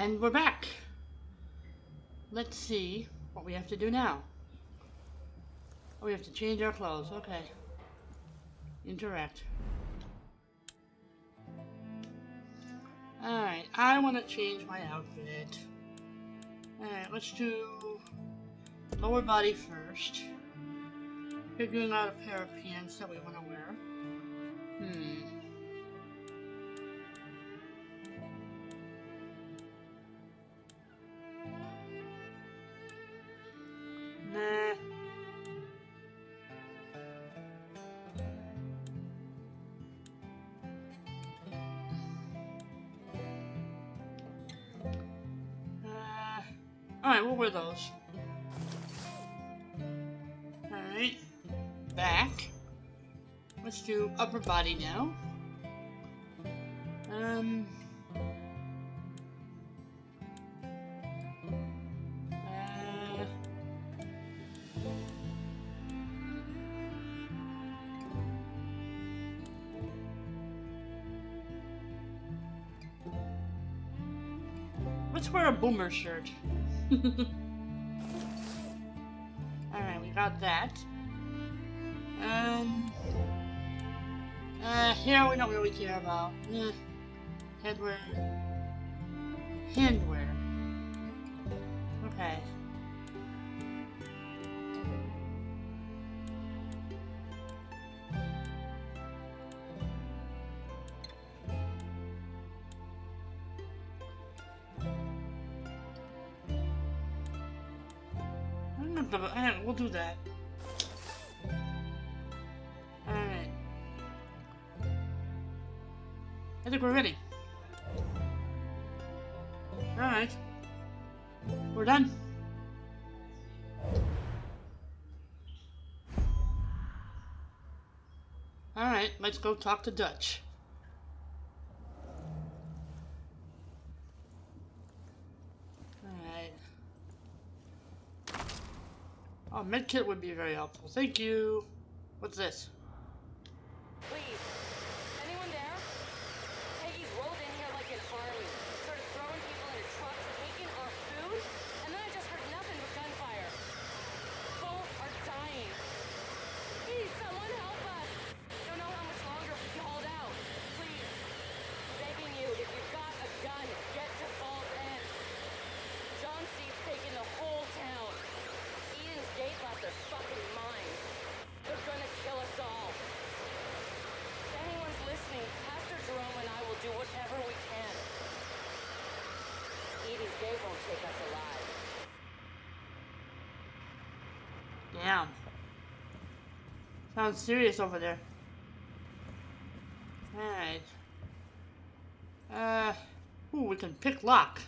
And we're back. Let's see what we have to do now. Oh, we have to change our clothes. Okay. Interact. Alright, I want to change my outfit. Alright, let's do lower body first. Figuring out a pair of pants that we want to wear. Hmm. Alright, those. Alright. Back. Let's do upper body now. Um. Uh, let's wear a boomer shirt. That. Um. Uh, hair we don't really care about. Eh. Headwear. Handwear. Okay. Not eh, We'll do that. Alright. I think we're ready. Alright. We're done. Alright, let's go talk to Dutch. Alright. Oh, medkit would be very helpful. Thank you. What's this? Please. Anyone there? Peggies rolled in here like an army. Started throwing people into trucks, taking our food, and then I just heard nothing but gunfire. Both are dying. Please, someone help us! Don't know how much longer we can hold out. Please. Begging you, if you've got a gun, get to Fall's End. John Seed's taking the whole town. Eden's Gate lost their fucking minds. They're gonna kill us all. If anyone's listening, Pastor Jerome and I will do whatever we can. Eden's Gate won't take us alive. Damn. Serious over there. Alright. Uh, ooh, we can pick lock.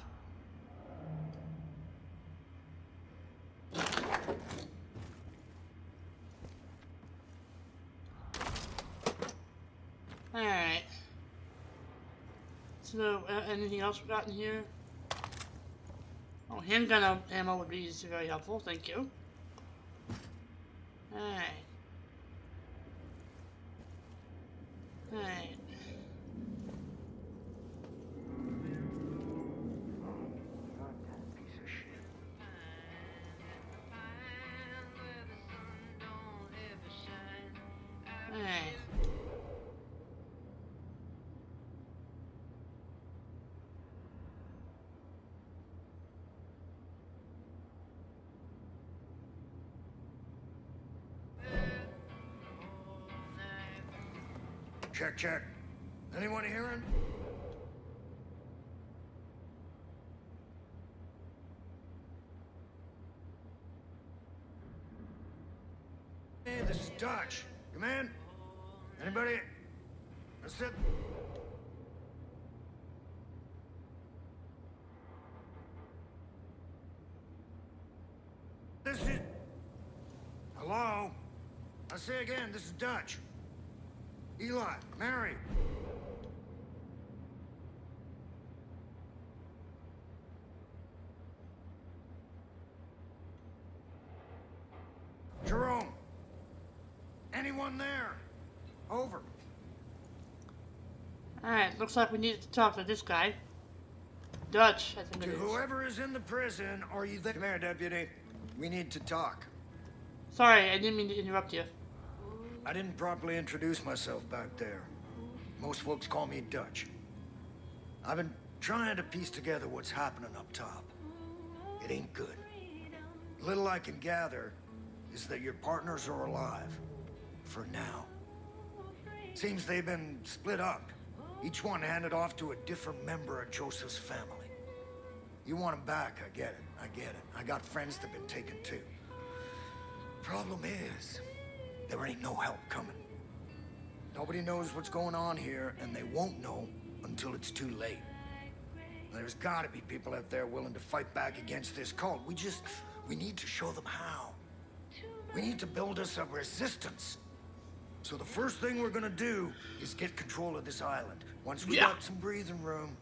Alright. So, uh, anything else we got in here? Oh, handgun am- ammo would be very helpful, thank you. Alright. Alright. Check, check. Anyone hearing? Hey, this is Dutch. Come in. Anybody? That's it. This is... Hello? I say again, this is Dutch. Eli, Mary. Jerome. Anyone there? Over. Alright, looks like we need to talk to this guy. Dutch, I think To it is. whoever is in the prison, are you there? Come here, deputy. We need to talk. Sorry, I didn't mean to interrupt you. I didn't properly introduce myself back there. Most folks call me Dutch. I've been trying to piece together what's happening up top. It ain't good. Little I can gather is that your partners are alive. For now. Seems they've been split up. Each one handed off to a different member of Joseph's family. You want them back, I get it. I get it. I got friends that've been taken too. Problem is, there ain't no help coming. Nobody knows what's going on here, and they won't know until it's too late. There's gotta be people out there willing to fight back against this cult. We just, we need to show them how. We need to build us a resistance. So the first thing we're gonna do is get control of this island. Once we Yeah. got some breathing room,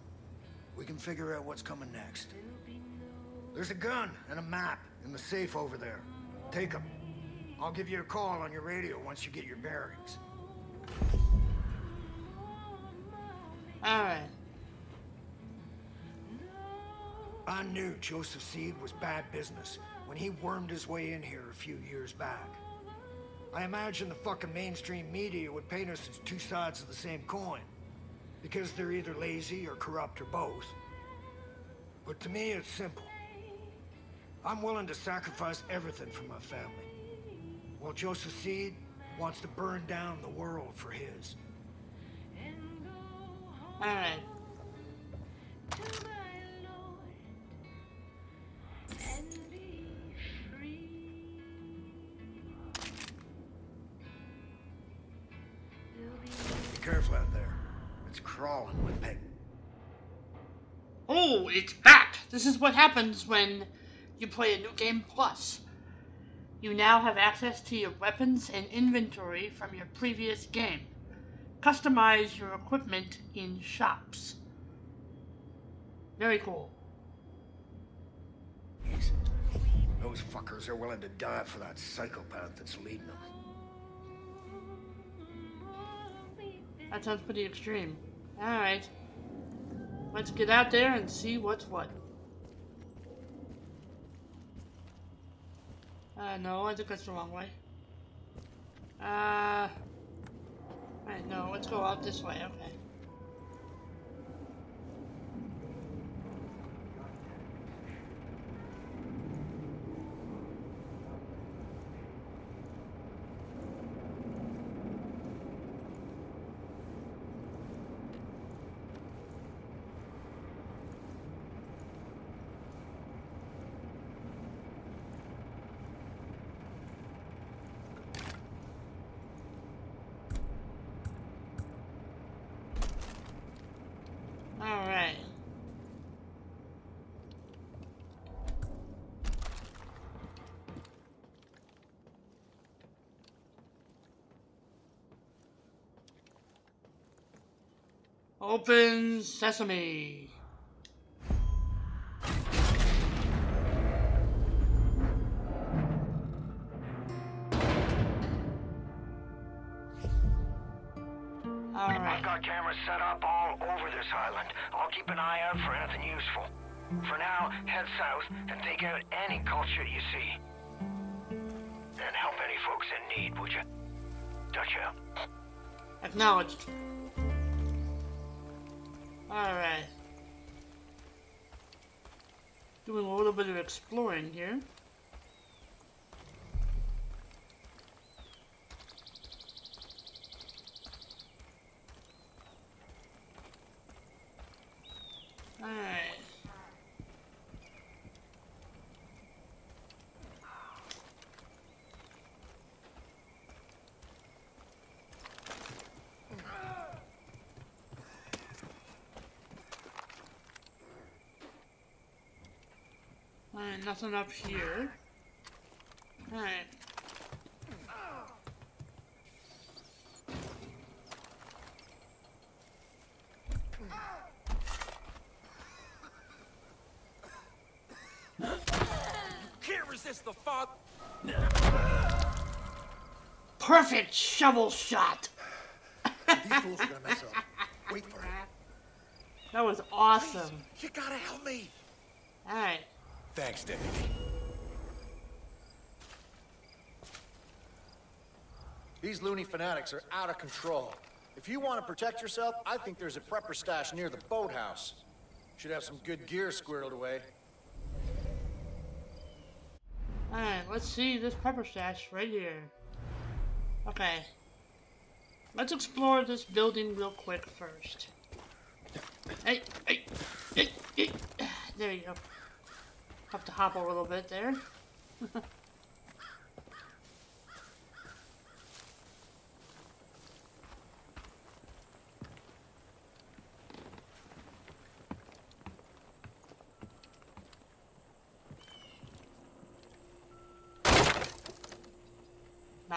we can figure out what's coming next. There's a gun and a map in the safe over there. Take them. I'll give you a call on your radio once you get your bearings. Alright. I knew Joseph Seed was bad business when he wormed his way in here a few years back. I imagine the fucking mainstream media would paint us as two sides of the same coin. Because they're either lazy or corrupt or both. But to me, it's simple. I'm willing to sacrifice everything for my family. While Joseph Seed wants to burn down the world for his. Alright. Be careful out there. It's crawling with pig. Oh, it's back! This is what happens when you play a new game plus. You now have access to your weapons and inventory from your previous game. Customize your equipment in shops. Very cool. Those fuckers are willing to die for that psychopath that's leading them. That sounds pretty extreme. Alright. Let's get out there and see what's what. Uh, no, I think that's the wrong way. Uh... No, let's go out this way, okay. Alright. Open sesame. All I've got cameras set up all over this island. I'll keep an eye out for anything useful. For now, head south and take out any culture you see. And help any folks in need, would you? Dutch out. Acknowledged. Alright. Doing a little bit of exploring here. Alright. Alright, nothing up here. Alright. Can't resist the father. Perfect shovel shot! These fools are gonna mess up. Wait for it. That was awesome. You gotta help me. Alright. Thanks, Deputy. These loony fanatics are out of control. If you want to protect yourself, I think there's a prepper stash near the boathouse. Should have some good gear squirreled away. Alright, let's see this prepper stash right here. Okay. Let's explore this building real quick first. Hey, hey, hey, hey. There you go. Have to hop a little bit there.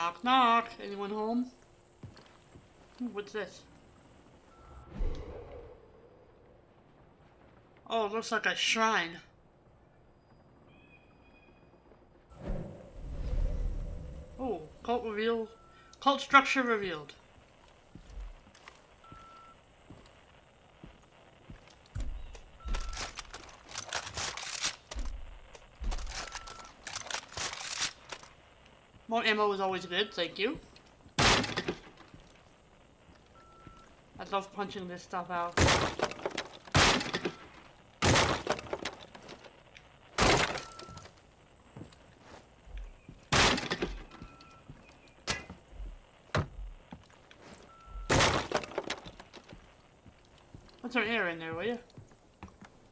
knock, knock. Anyone home? What's this? Oh, looks like a shrine. Oh, cult reveal. Cult structure revealed. More ammo is always good, thank you. I love punching this stuff out. Put some air in there, will you?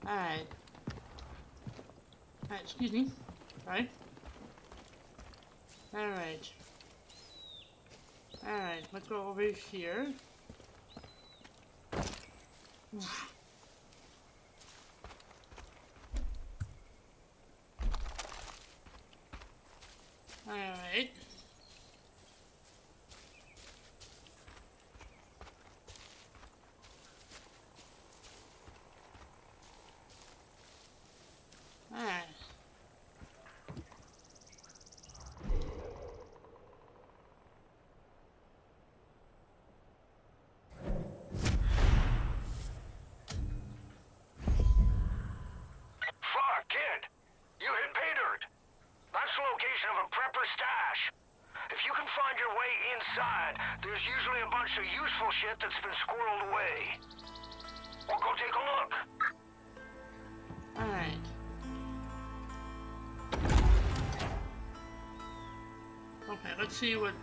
Alright. Alright, excuse me. Alright. Alright. Alright, let's go over here. Alright. Alright. Fuck, kid! You hit pay dirt! That's the location of a prepper stash. If you can find your way inside, there's usually a bunch of useful shit that's been squirreled away. We'll go take a look. Alright. Okay, let's see what...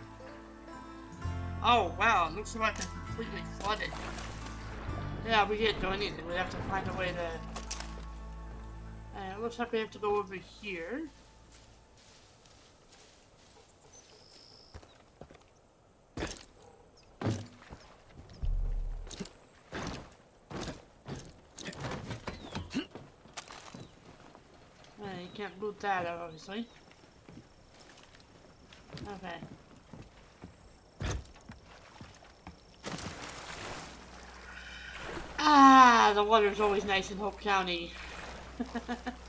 Oh, wow, looks like it's completely flooded. Yeah, we can't do anything. We have to find a way to... Uh, it looks like we have to go over here. Uh, out, obviously. Okay. Ah, the water's always nice in Hope County.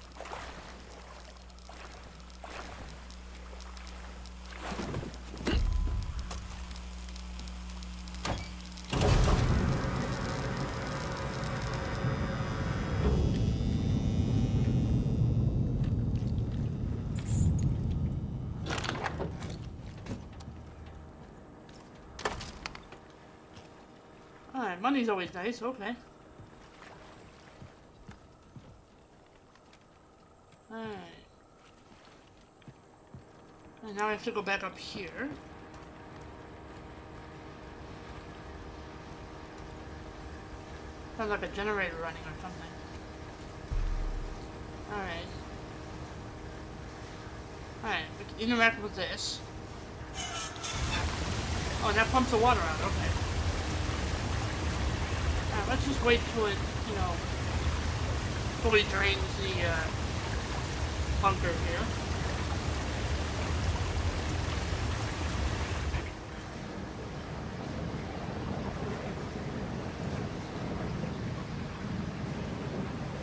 Money's always nice, okay. Alright. And now I have to go back up here. Sounds like a generator running or something. Alright. Alright, we can interact with this. Oh, that pumps the water out, okay. Let's just wait till it, you know, fully drains the, uh, bunker here.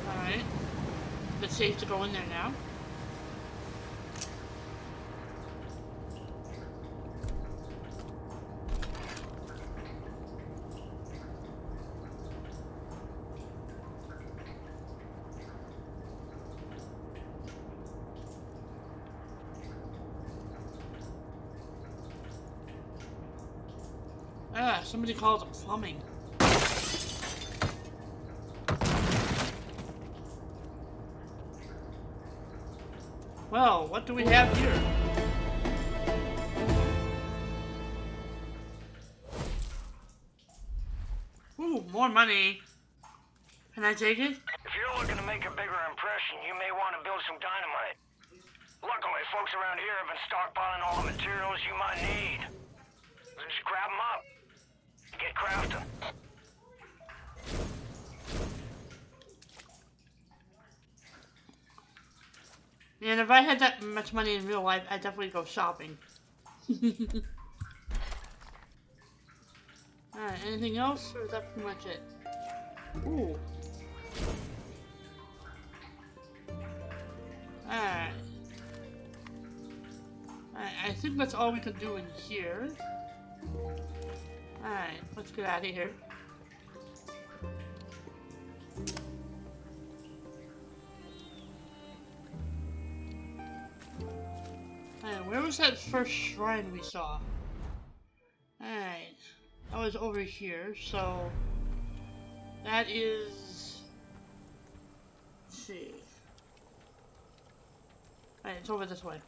Alright. It's safe to go in there now. Ah, somebody called it plumbing. Well, what do we have here? Ooh, more money. Can I take it? If you're looking to make a bigger impression, you may want to build some dynamite. Luckily, folks around here have been stockpiling all the materials you might need. Just grab them up. Get. And if I had that much money in real life, I'd definitely go shopping. Alright, anything else? Or is that pretty much it? Ooh. Alright. Alright, I think that's all we can do in here. Alright, let's get out of here. Where was that first shrine we saw? Alright, that was over here, so that is. Let's see. Alright, it's over this way.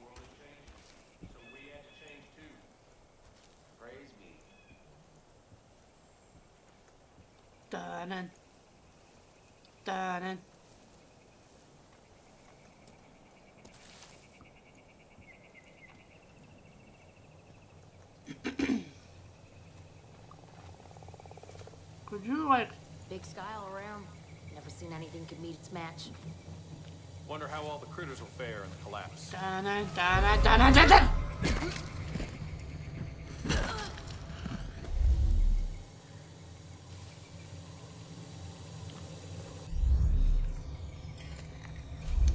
world is changing, so we had to change too. Praise me. Dun dun Could you like Big sky all around. Never seen anything could meet its match. Wonder how all the critters will fare in the collapse. dun dun dun dun dun dun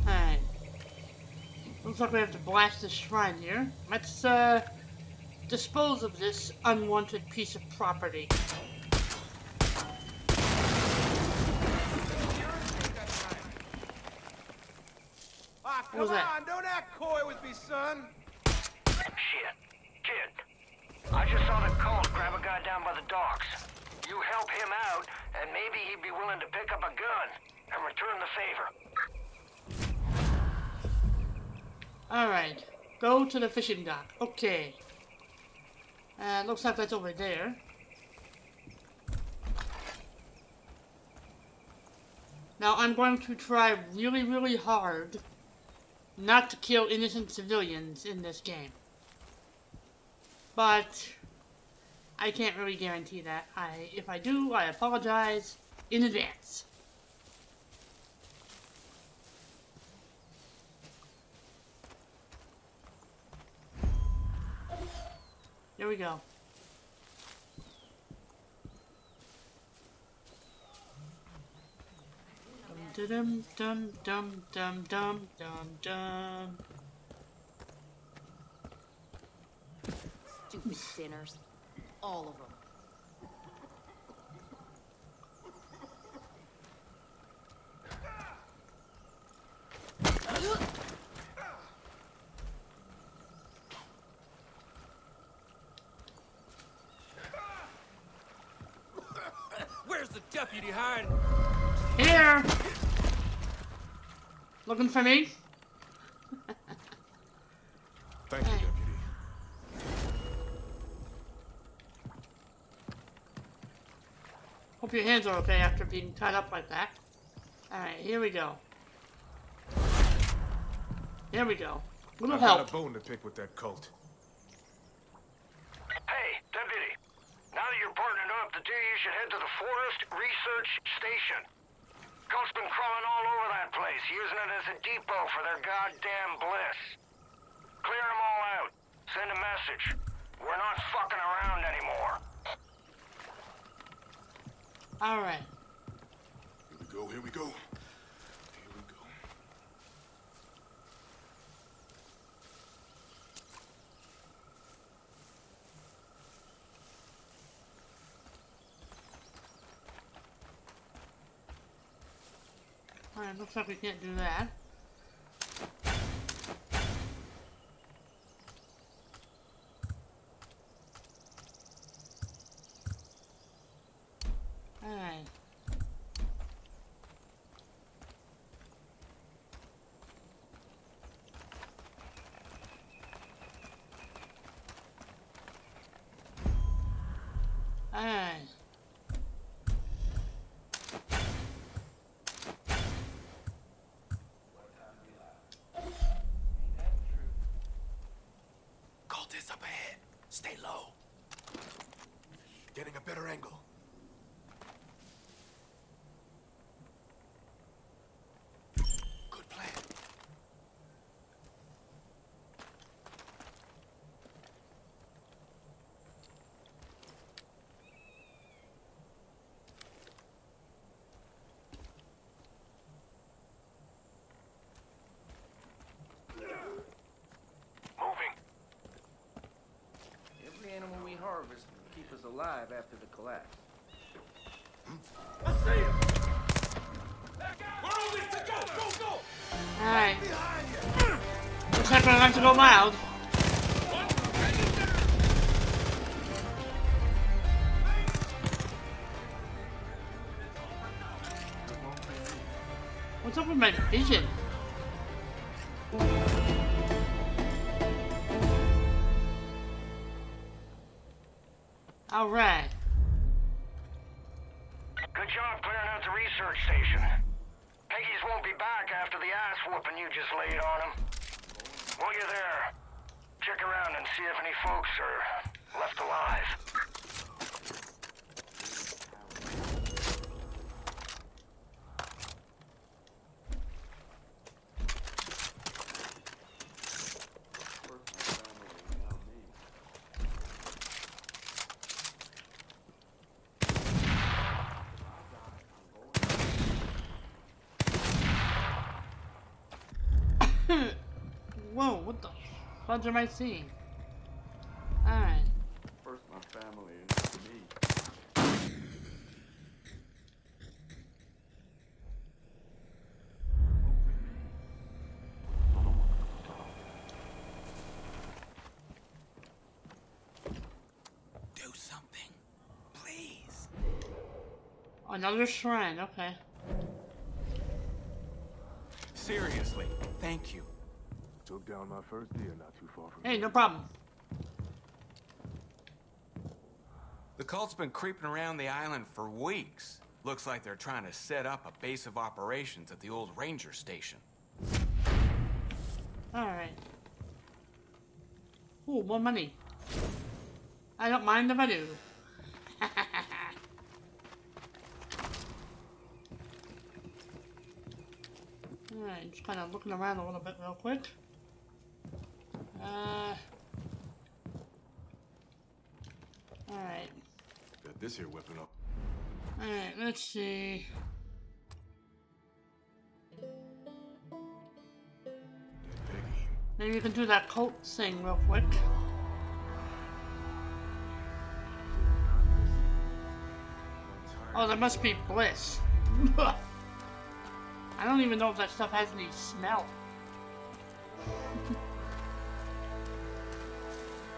Alright. Looks like we have to blast this shrine here. Let's uh dispose of this unwanted piece of property. Ah, What was come that? on, don't act coy with me, son. Shit. Kid. I just saw the cult grab a guy down by the docks. You help him out, and maybe he'd be willing to pick up a gun and return the favor. Alright. Go to the fishing dock. Okay. Uh, looks like that's over there. Now I'm going to try really, really hard not to kill innocent civilians in this game. But I can't really guarantee that. I if I do, I apologize in advance. Here we go. Dum dum dum dum dum dum dum. Stupid sinners. All of them. The deputy hiding? Here. Looking for me? Thank you, deputy. Hope your hands are okay after being tied up like that. Alright, here we go. Here we go. Little I've got a bone to pick with that cult. Hey, deputy. Now that you're partnered up, the two of you should head to the Forest Research Station. Cult's been crawling all over that place, using it as a depot for their goddamn bliss. Clear them all out. Send a message. We're not fucking around anymore. Alright. Here we go, here we go. Here we go. Alright, looks like we can't do that. Alright. Alright. Cultists up ahead. Stay low. Getting a better angle. Good plan. Moving. Every animal we harvest keep us alive after the collapse. Alright. Looks like we're going to go loud. What's up with my vision? Alright. Good job clearing out the research station. Peggies won't be back after the ass whooping you just laid on him. While you're there, check around and see if any folks are left alive. Whoa, what the fudge am I seeing? Alright. First my family and me. Do something. Please. Another shrine, okay. Seriously, thank you. Took down my first deer not too far from Hey, here. no problem. The cult's been creeping around the island for weeks. Looks like they're trying to set up a base of operations at the old ranger station. Alright. Ooh, more money. I don't mind if I do. Alright, just kind of looking around a little bit real quick. Uh. Alright. Got this here weapon up. Alright, let's see. Maybe you can do that cult thing real quick. Oh, there must be bliss. I don't even know if that stuff has any smell.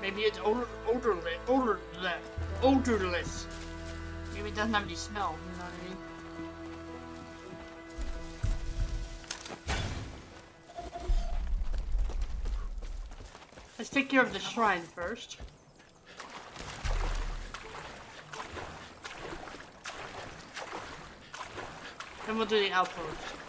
Maybe it's odor, odorless, odorless, odorless. Maybe it doesn't have any smell. You know what I mean? Let's take care of the shrine first. Then we'll do the outpost.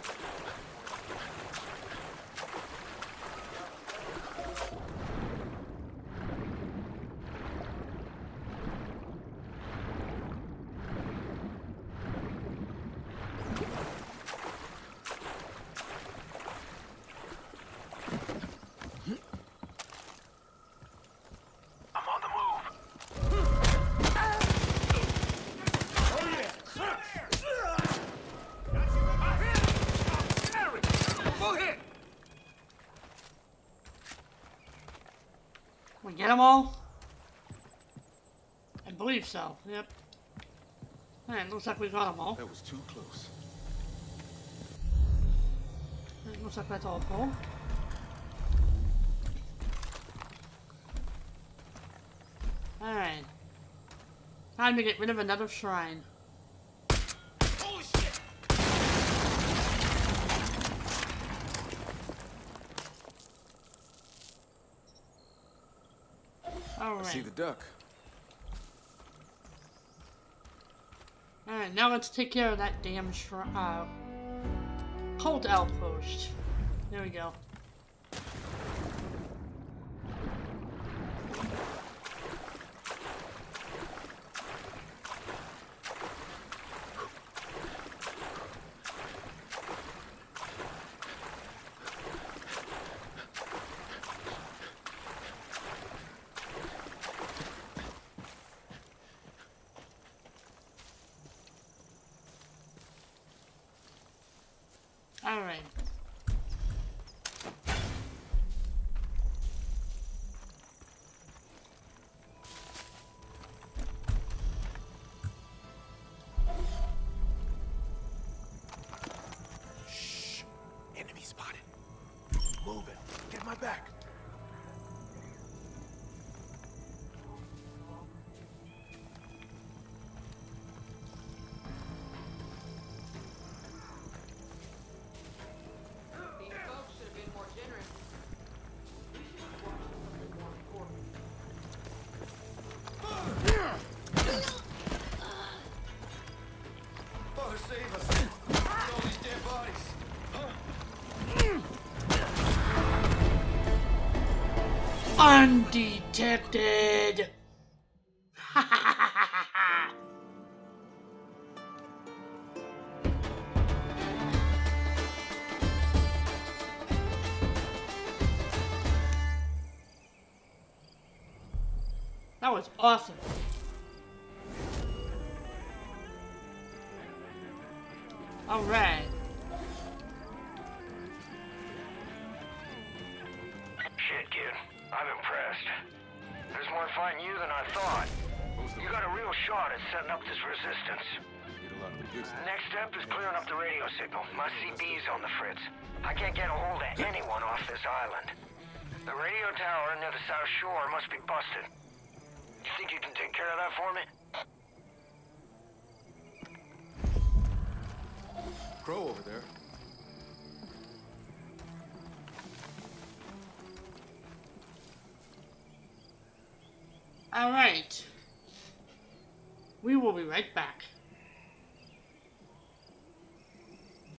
We get them all? I believe so, yep. And looks like we got them all. That was too close. It looks like that's all full. Alright. Time to get rid of another shrine. Alright. See the duck. Alright, now let's take care of that damn. Uh, cult outpost. There we go. Back. Undetected! that was awesome. Alright. Shit, More you than I thought. You got a real shot at setting up this resistance. Next step is clearing up the radio signal. My CB's on the fritz. I can't get a hold of anyone off this island. The radio tower near the south shore must be busted. You think you can take care of that for me? Crow over there. Alright. We will be right back.